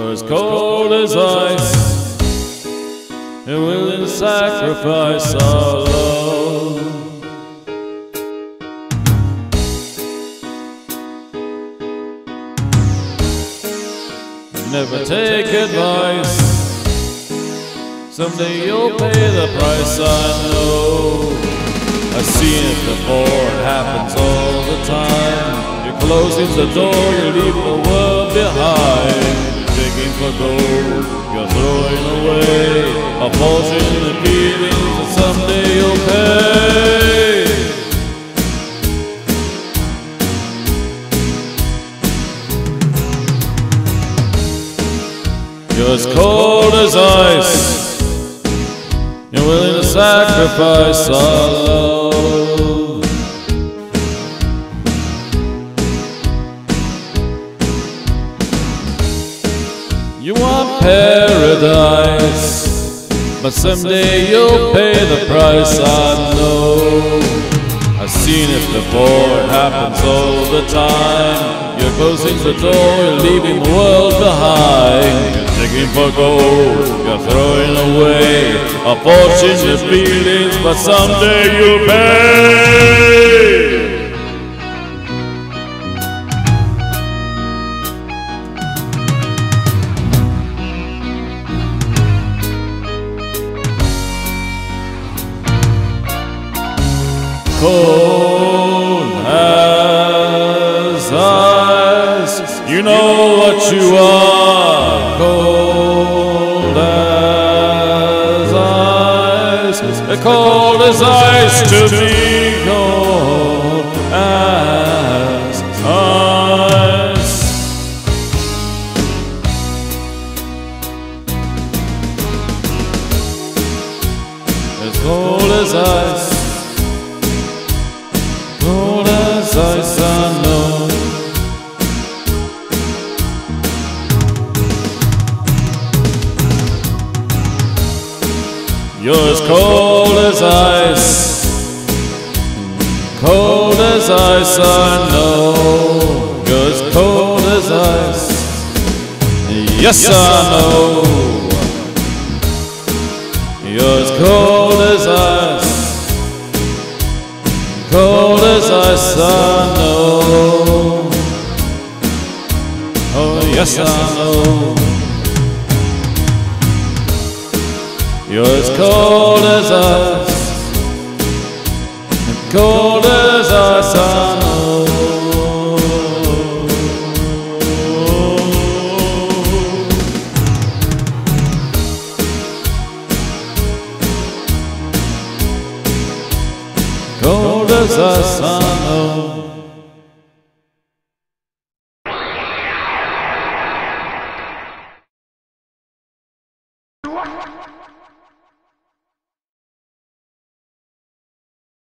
You're as cold as ice, and willing to sacrifice our love. Never take advice. Someday you'll pay the price, I know. I've seen it before, it happens all the time. You're closing the door, you're leaving the world behind. Gold, you're throwing away a fortune and feelings that someday you'll pay. You're as cold as ice. You're willing to sacrifice our love. Paradise, but someday you'll pay the price. I know. I've seen it before, it happens all the time. You're closing the door, you're leaving the world behind. You're digging for gold, you're throwing away a fortune, your feelings, but someday you'll pay. Cold as ice. You know what you are, cold as ice. Cold as ice to me, cold as ice. As cold as ice. Know. You're as cold as ice. Cold as ice, I know. You're as cold as ice. Yes, I know. You're as cold ice, I know. Oh, yes, I know. You're as cold as ice, cold as ice, I know. Cold as ice, I know. one, one, one.